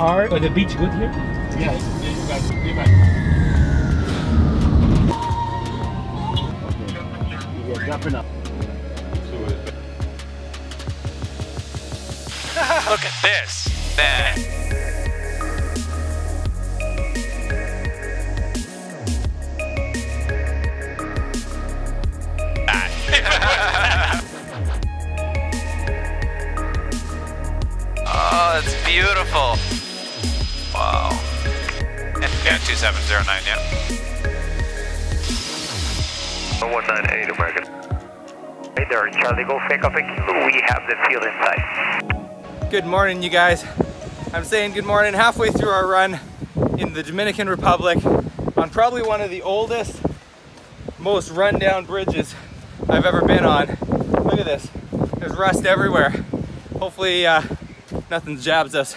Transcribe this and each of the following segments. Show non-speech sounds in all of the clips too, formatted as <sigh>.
are oh, the beach good here? Yeah, yeah, you guys, be back. Okay. Yeah, dropping up. <laughs> Look at this, man. <laughs> oh, that's beautiful. Wow. Yeah, 2709, yeah. 198 American. Hey there, Charlie Golf Takeoff and Kilo. We have the field inside. Good morning, you guys. I'm saying good morning halfway through our run in the Dominican Republic on probably one of the oldest, most rundown bridges I've ever been on. Look at this. There's rust everywhere. Hopefully uh, nothing jabs us.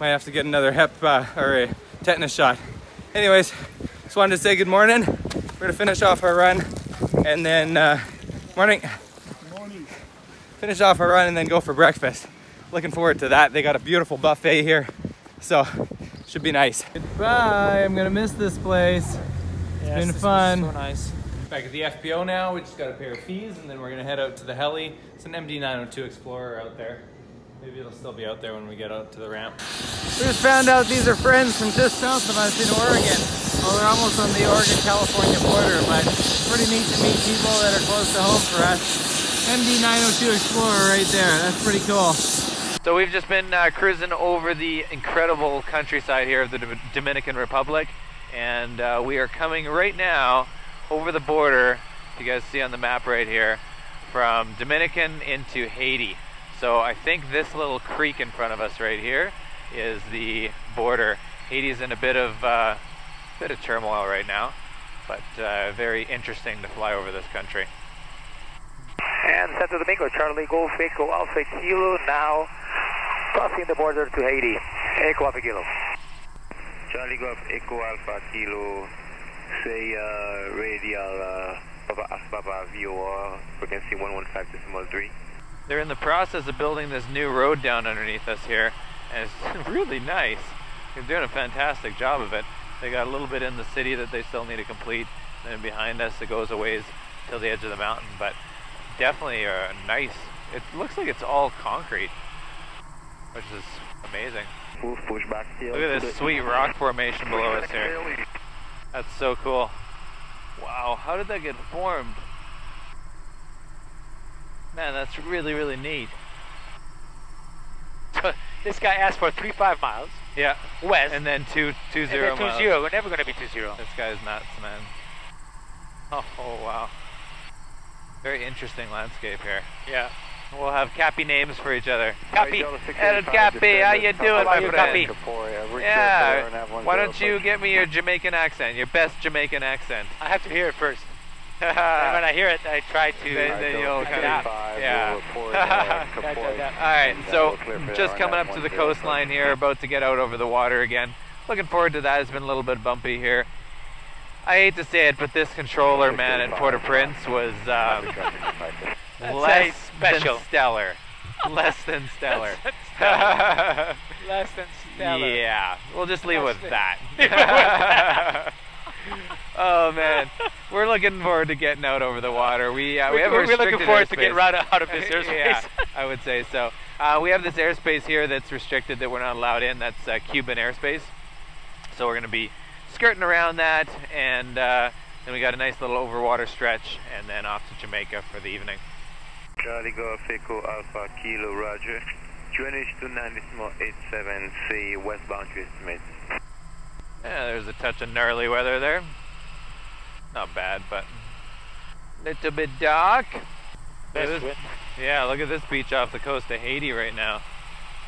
Might have to get another hep uh, or a tetanus shot. Anyways, just wanted to say good morning. We're gonna finish off our run and then uh, morning. Finish off our run and then go for breakfast. Looking forward to that. They got a beautiful buffet here, so should be nice. Goodbye. I'm gonna miss this place. It's been fun. So nice. Back at the FBO now. We just got a pair of fees, and then we're gonna head out to the heli. It's an MD902 Explorer out there. Maybe it'll still be out there when we get out to the ramp. We just found out these are friends from just south of us in Oregon. Well, they're almost on the Oregon-California border, but it's pretty neat to meet people that are close to home for us. MD902 Explorer right there. That's pretty cool. So we've just been uh, cruising over the incredible countryside here of the Dom- Dominican Republic, and uh, we are coming right now over the border. You guys see on the map right here, from Dominican into Haiti. So I think this little creek in front of us right here is the border. Haiti's in a bit of uh, bit of turmoil right now, but uh, very interesting to fly over this country. And Santo Domingo, Charlie Golf Echo Alpha Kilo now crossing the border to Haiti. Echo Alpha Kilo. Charlie Golf Echo Alpha Kilo, say uh, radial uh, Papa Alpha Papa VOR, frequency 115.3. They're in the process of building this new road down underneath us here, and it's <laughs> really nice. They're doing a fantastic job of it. They got a little bit in the city that they still need to complete, and then behind us it goes a ways till the edge of the mountain, but definitely a nice, it looks like it's all concrete, which is amazing. Full pushback still. Look at this sweet rock formation below us here. That's so cool. Wow, how did that get formed? Man, that's really, really neat. <laughs> This guy asked for three five miles Yeah. west, And then two two and then two miles. zero. We're never gonna be two zero. This guy's nuts, man. Oh, oh wow. Very interesting landscape here. Yeah. We'll have Cappy names for each other. Cappy. Ed Cappy, how you doing, my you, friend? Cappy? Yeah. Why don't you get me your Jamaican accent, your best Jamaican accent? I have to hear it first. <laughs> and when I hear it, I try to. Then- then you'll kinda- yeah. Da, da, da. All right, so just coming up to the coastline here, about to get out over the water again. Looking forward to that. It's been a little bit bumpy here. I hate to say it, but this controller, man, at Port-au-Prince was um, less special. than stellar. Less than stellar. <laughs> Less than stellar. Yeah, we'll just leave it Less with that. <laughs> oh man, we're looking forward to getting out over the water. We uh, we We're, have we're looking restricted forward to getting right out of this <laughs> airspace. yeah, I would say so. Uh, we have this airspace here that's restricted that we're not allowed in. That's uh, Cuban airspace. So we're going to be skirting around that, and uh, then we got a nice little overwater stretch, and then off to Jamaica for the evening. Charlie Golf Echo Alpha Kilo, Roger. QNH 290.87, say westbound to estimate. Yeah, there's a touch of gnarly weather there. Not bad, but little bit dark. Look this- Yeah, look at this beach off the coast of Haiti right now.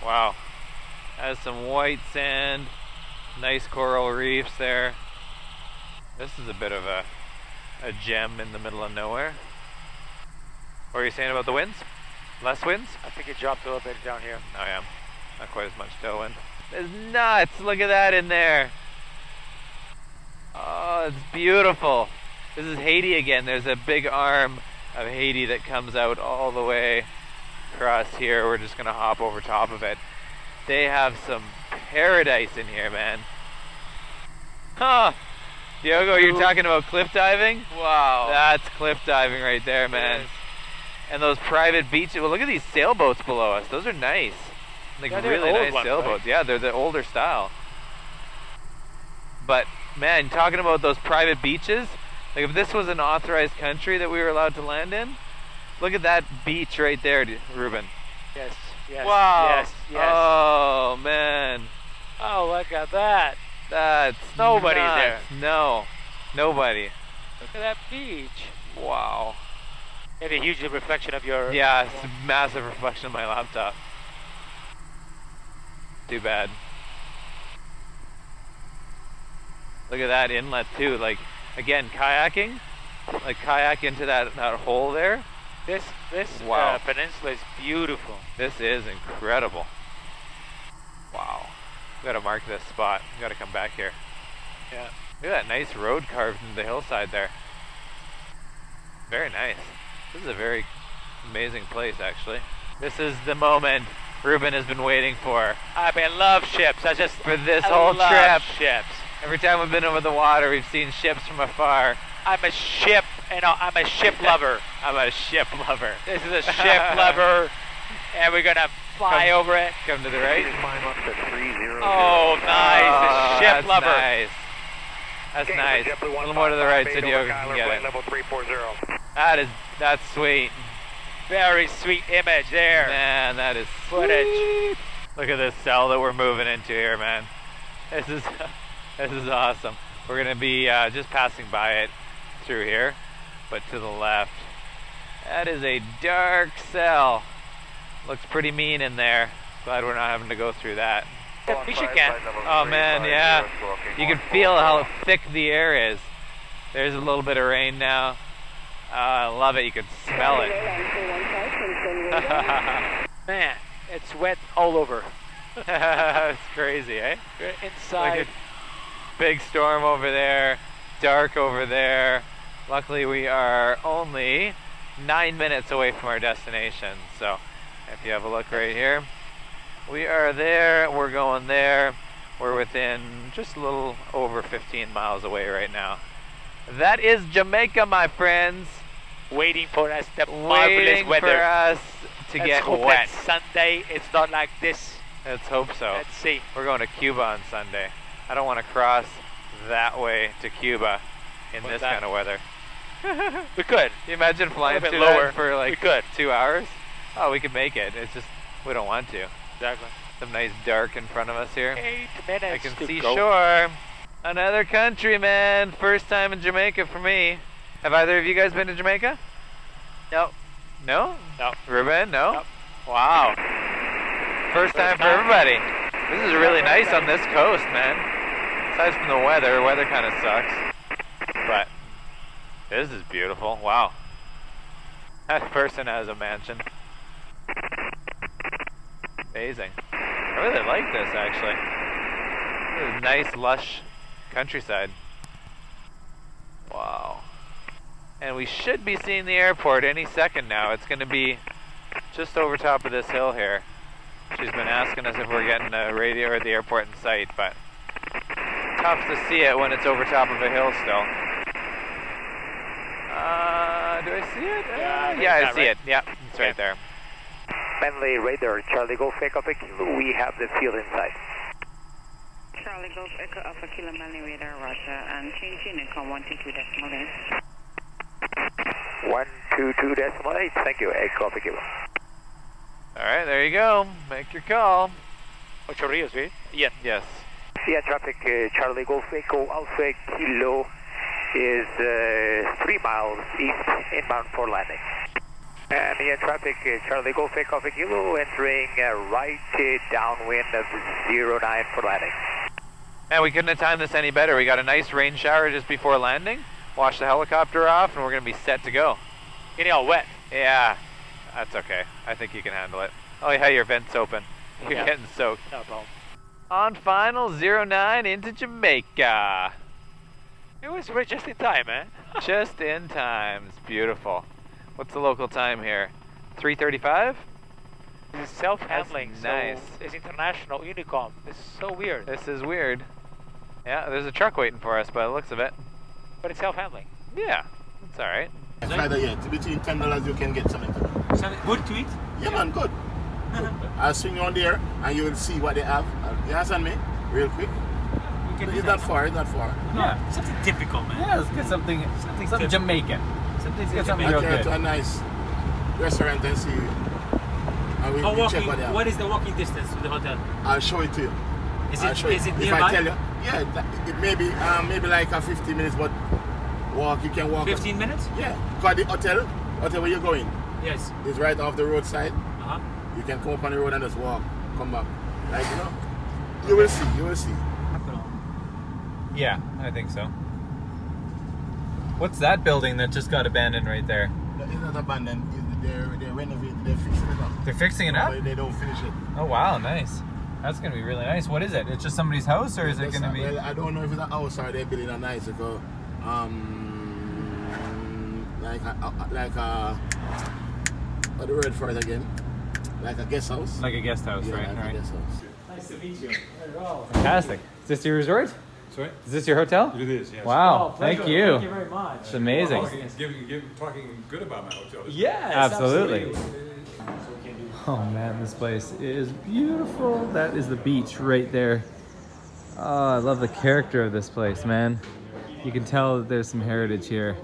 Wow. Has some white sand, nice coral reefs there. This is a bit of a a gem in the middle of nowhere. What are you saying about the winds? Less winds? I think it dropped a little bit down here. Oh yeah, not quite as much tailwind. It's nuts! Look at that in there. Oh, it's beautiful. This is Haiti again. There's a big arm of Haiti that comes out all the way across here. We're just gonna hop over top of it. They have some paradise in here, man. Huh. Diogo, you're talking about cliff diving? Wow. That's cliff diving right there, man. And those private beaches. Well, look at these sailboats below us. Those are nice. Like Yeah, really nice sailboats. Yeah, they're the older style. But man, talking about those private beaches, like if this was an authorized country that we were allowed to land in, look at that beach right there, Ruben. Yes. Yes. wow. Yes. Yes. Oh man, oh, look at that. that's Nobody nuts. No, nobody. Look at that beach. Wow. Maybe a huge reflection of your. Yeah, it's a massive reflection of my laptop. Too bad. Look at that inlet too. Like again, kayaking. Like kayak into that that hole there. This this Wow. uh, peninsula is beautiful. This is incredible. Wow. We gotta mark this spot. We gotta come back here. Yeah. Look at that nice road carved into the hillside there. Very nice. This is a very amazing place, actually. This is the moment Ruben has been waiting for. I mean, love ships. I just For this I whole love trip. ships. Every time we've been over the water, we've seen ships from afar. I'm a ship, you know, I'm a ship <laughs> lover. I'm a ship lover. This is a ship <laughs> lover, and we're gonna fly Come- over it. Come to the right. Climb up to 300. Oh, nice, Oh, a ship that's lover. Nice. That's nice. A little more to the right so Diogo can get it. Level 340. That is, that's sweet. Very sweet image there. Man, that is Footage. sweet. Look at this cell that we're moving into here, man. This is <laughs> this is awesome. We're gonna be uh, just passing by it through here, but to the left. That is a dark cell. Looks pretty mean in there. Glad we're not having to go through that. Yeah, fish again. Oh man, yeah. You can feel how thick the air is. There's a little bit of rain now. Oh, I love it. You can smell it. <laughs> Man, it's wet all over. <laughs> it's crazy, eh? We're Like inside. a big storm over there, dark over there. Luckily, we are only nine minutes away from our destination. So, if you have a look right here, we are there. We're going there. We're within just a little over 15 miles away right now. That is Jamaica, my friends. waiting for us the marvelous Waiting weather. for us to Let's get hope wet. that Sunday it's not like this. Let's hope so. Let's see. We're going to Cuba on Sunday. I don't want to cross that way to Cuba in What's this that? kind of weather. <laughs> We could. Can you imagine flying bit through lower. for We like could. two hours? Oh, we could make it. It's just we don't want to. Exactly. Some nice dark in front of us here. Eight minutes I can see go. shore. Another country, man. First time in Jamaica for me. Have either of you guys been to Jamaica? No. No? No. Ruben? No? Nope. Wow. First time for everybody. This is really nice on this coast, man. Aside from the weather, weather kind of sucks. But this is beautiful. Wow. That person has a mansion. Amazing. I really like this actually. This is nice, lush countryside. Wow. And we should be seeing the airport any second now. It's going to be just over top of this hill here. She's been asking us if we're getting a radio or the airport in sight, but tough to see it when it's over top of a hill still. Uh, do I see it? Uh, Yeah, I yeah, I see right? it. Yeah, it's right there. Manley radar, Charlie Golf Echo Echo Kilo. We have the field in sight. Charlie Golf Echo Alpha Kilo Manley Radar, Roger, and change in and come 122 decimal eight. One two two decimal eight. Thank you. Echo Alpha Kilo. All right, there you go. Make your call. Ocho Rios, right? Yeah. Yes. Yeah, traffic. Uh, Charlie Golf Echo Alpha Kilo is uh, three miles east inbound for landing. And yeah, traffic. Uh, Charlie Golf Echo Alpha Kilo entering uh, right uh, downwind of zero 09 for landing. Man, we couldn't have timed this any better. We got a nice rain shower just before landing. Washed the helicopter off, and we're gonna be set to go. Getting all wet. Yeah, that's okay. I think you can handle it. Oh yeah, your vent's open. <laughs> You're Yeah. getting soaked. No problem. On final 09 into Jamaica. It was right just in time, man. Eh? <laughs> Just in time. It's beautiful. What's the local time here? 3:35. This is self-handling. Nice. So it's international Unicom. This is so weird. This is weird. Yeah, there's a truck waiting for us by the looks of it. But it's self-handling. Yeah, it's all right. Friday, yeah. Between ten dollars, you can get something. Good to eat? Yeah, man, good. <laughs> I'll swing you on there, and you will see what they have. Uh, You understand me? Real quick. It's not far. It's not far. Yeah. Something typical, man. Yeah, let's get something, something, something Jamaican. Let's get something I'll real good. to a nice restaurant and see. And we, How we walking, check what they have. what is the walking distance to the hotel? I'll show it to you. Is I'll it, show is If? I tell you, yeah, that- it may be um, maybe like a 15 minutes, but walk. You can walk. 15 minutes? Yeah, because the hotel, hotel where you're going, Yes. is right off the roadside. Uh-huh. You can come up on the road and just walk, come back. Like you know, you will see. You will see. Yeah, I think so. What's that building that just got abandoned right there? It's not abandoned. It's- They're they're renovating. They're fixing it up. They're fixing it up? But they don't finish it. Oh wow, nice. That's gonna be really nice. What is it? It's just somebody's house, or is it gonna be? Well, I don't know if it's a house or they're building a nice ago. Um, like a, a- like a what the word for it again? Like a guest house. Like a guest house, yeah, right? like right. a guest house. Nice to meet you. Fantastic. Is this your resort? Sorry? Is this your hotel? It is, yes. Wow, Oh, thank you. Thank you very much. It's amazing. Talking, giving, give, talking good about my hotel. isn't? Yes, Absolutely. absolutely. Oh man, this place is beautiful. That is the beach right there. Oh, I love the character of this place, man. You can tell that there's some heritage here.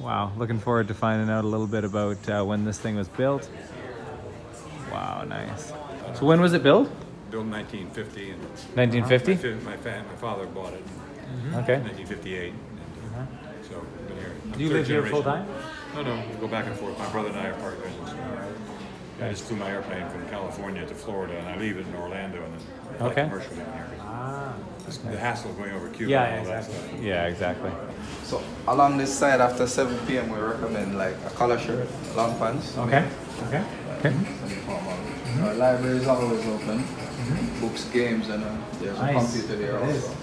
Wow, looking forward to finding out a little bit about uh, when this thing was built. Wow, nice. So when was it built? Built in 1950. And 1950? My, my, fa- my father bought it Okay. 1958. And, uh, So, been here. Do you third live here generation. full time? No, no, we go back and forth. My brother and I are partners. So I just flew my airplane from California to Florida, and I leave it in Orlando, and then fly Okay. commercially in here. Ah. Just The hassle of going over Cuba Yeah, and all that exactly. stuff. Yeah, exactly. So along this side after 7 p.m. we recommend like a collar shirt, long pants. Okay. Okay. Okay. Our library is always open. Mm-hmm. Books, games, and uh, there's Nice. a computer there It is. also.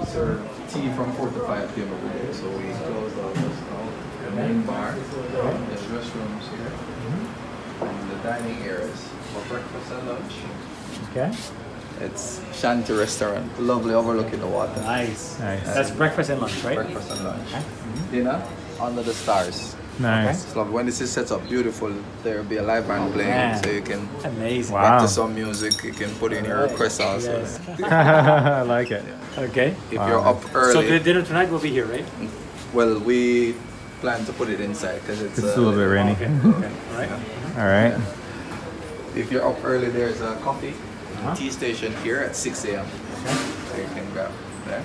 We serve tea from 4 to 5 p.m. every day, so we close out just. The main bar, there's restrooms here, mm-hmm. and the dining areas for breakfast and lunch. Okay. It's Shanti Restaurant, lovely overlooking the water. Nice. Nice. That's breakfast and lunch, right? Breakfast and lunch. Mm-hmm. Dinner under the stars. Nice. It's lovely. When this is set up beautiful, there will be a live band playing, man. so you can Amazing. Wow. practice some music. You can put in your requests also. Yes. <laughs> <laughs> I like it. Okay. If you're up early, So the dinner tonight will be here, right? well, we plan to put it inside because it's, It's uh, a little bit rainy. Okay. <laughs> okay. All right. All right. If you're up early, there's a coffee Uh-huh. tea station here at 6 a.m. So you can grab that.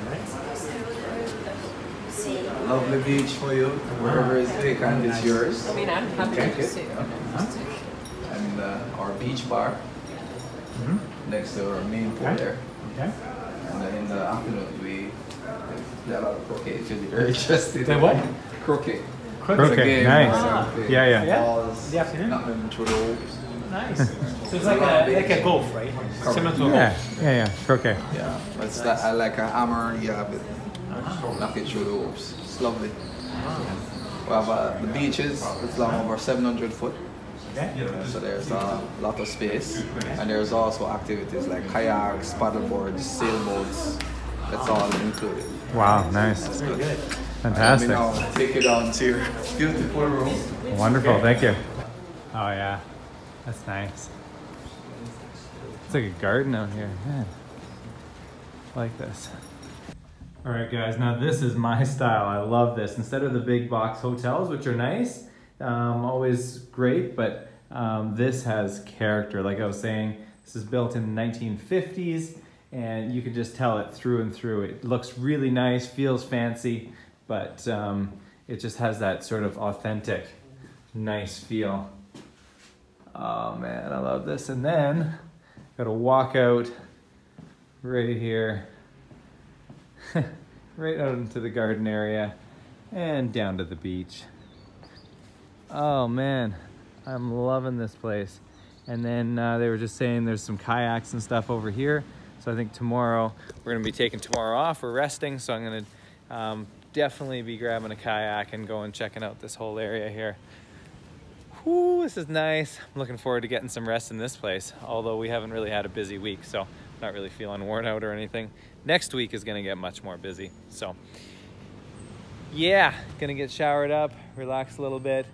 Lovely beach for you. Wherever is vacant, it's yours. I mean, I'm happy Okay. to see. And uh, our beach bar next to our main pool Okay. there. Okay. And then in the afternoon, we play a lot of croquet. If very <laughs> interested. Play what? Croquet. Croquet, It's game, nice. Ah. Yeah, yeah. Yeah? balls, the afternoon? knock them through. Nice. <laughs> so it's like a, like a golf, right? Similar to a Yeah, golf. yeah, yeah. Croquet. Yeah, but it's that I like a hammer. You have it, knock it through the hoops. It's lovely. We have uh, the beaches. It's long over 700 foot. Okay. So there's a lot of space, and there's also activities like kayaks, paddleboards, sailboats. That's all included. Wow, nice. Very good. Let me now take you down to your beautiful room. Wonderful, thank you. Oh yeah, that's nice. It's like a garden out here, man. I like this. All right, guys. Now this is my <laughs> style. I love this. Instead of the big box hotels, which are nice, um, always great, but um, this has character. Like I was saying, this is built in the 1950s, and you can just tell it through and through. It looks really nice, feels fancy, but um, it just has that sort of authentic, nice feel. Oh man, I love this. And then gotta walk out right here, <laughs> right out into the garden area and down to the beach. Oh man, I'm loving this place. And then uh, they were just saying there's some kayaks and stuff over here. So I think tomorrow we're gonna be taking tomorrow off. We're resting, so I'm gonna um, definitely be grabbing a kayak and going checking out this whole area here. Whew, this is nice. I'm looking forward to getting some rest in this place, although we haven't really had a busy week, so not really feeling worn out or anything. Next week is gonna get much more busy, so yeah, gonna get showered up, relax a little bit.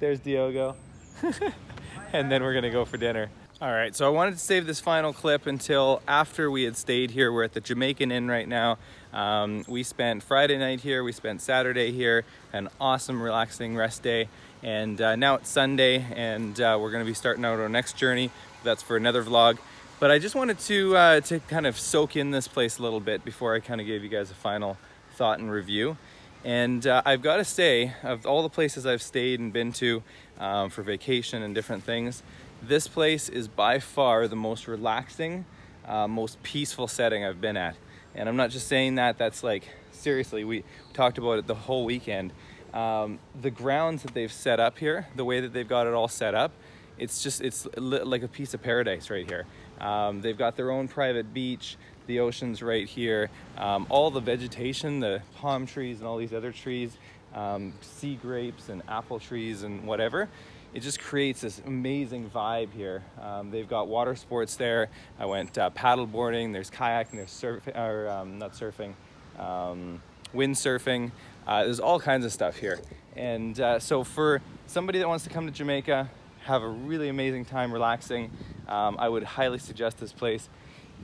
There's Diogo. <laughs> and then we're gonna go for dinner. All right, so I wanted to save this final clip until after we had stayed here. We're at the Jamaica Inn right now. Um, we spent Friday night here, we spent Saturday here, an awesome relaxing rest day. And uh, now it's Sunday and uh, we're gonna be starting out our next journey. That's for another vlog. But I just wanted to, uh, to kind of soak in this place a little bit before I kind of gave you guys a final thought and review. And uh, I've got to say, of all the places I've stayed and been to um, for vacation and different things, this place is by far the most relaxing, uh, most peaceful setting I've been at. And I'm not just saying that, that's like, seriously, we talked about it the whole weekend. Um, the grounds that they've set up here, the way that they've got it all set up, it's just, it's like a piece of paradise right here. Um, they've got their own private beach. The ocean's right here. Um, all the vegetation, the palm trees and all these other trees, um, sea grapes and apple trees and whatever. It just creates this amazing vibe here. Um, they've got water sports there. I went uh, paddle boarding. There's kayaking. There's surfing, or um, not surfing, um, windsurfing. Uh, there's all kinds of stuff here. And uh, so for somebody that wants to come to Jamaica, have a really amazing time relaxing. Um, I would highly suggest this place.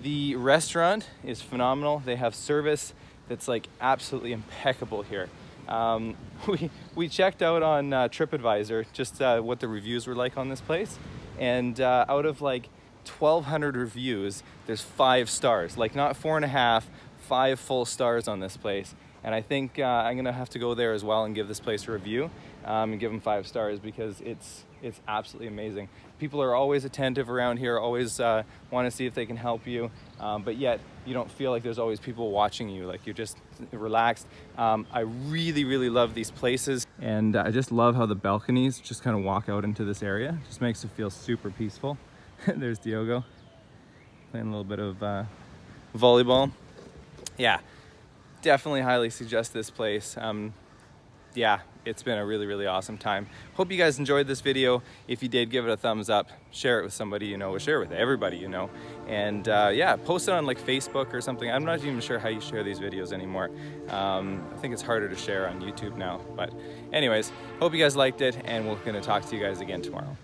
The restaurant is phenomenal. They have service that's like absolutely impeccable here. Um, <laughs> we, we checked out on uh, TripAdvisor just uh, what the reviews were like on this place. And uh, out of like 1,200 reviews, there's five stars. Like not four and a half, five full stars on this place. And I think uh, I'm gonna have to go there as well and give this place a review um, and give them five stars because it's it's absolutely amazing. People are always attentive around here, always uh, want to see if they can help you, um, but yet you don't feel like there's always people watching you, like you're just relaxed. Um, I really, really love these places, and I just love how the balconies just kind of walk out into this area. Just makes it feel super peaceful. <laughs> there's Diogo playing a little bit of uh, volleyball. Yeah, definitely highly suggest this place. Um, yeah, it's been a really, really awesome time. Hope you guys enjoyed this video. If you did, give it a thumbs up, share it with somebody you know, share it with everybody you know. And uh, yeah, post it on like Facebook or something. I'm not even sure how you share these videos anymore. Um, I think it's harder to share on YouTube now. But anyways, hope you guys liked it and we're gonna talk to you guys again tomorrow.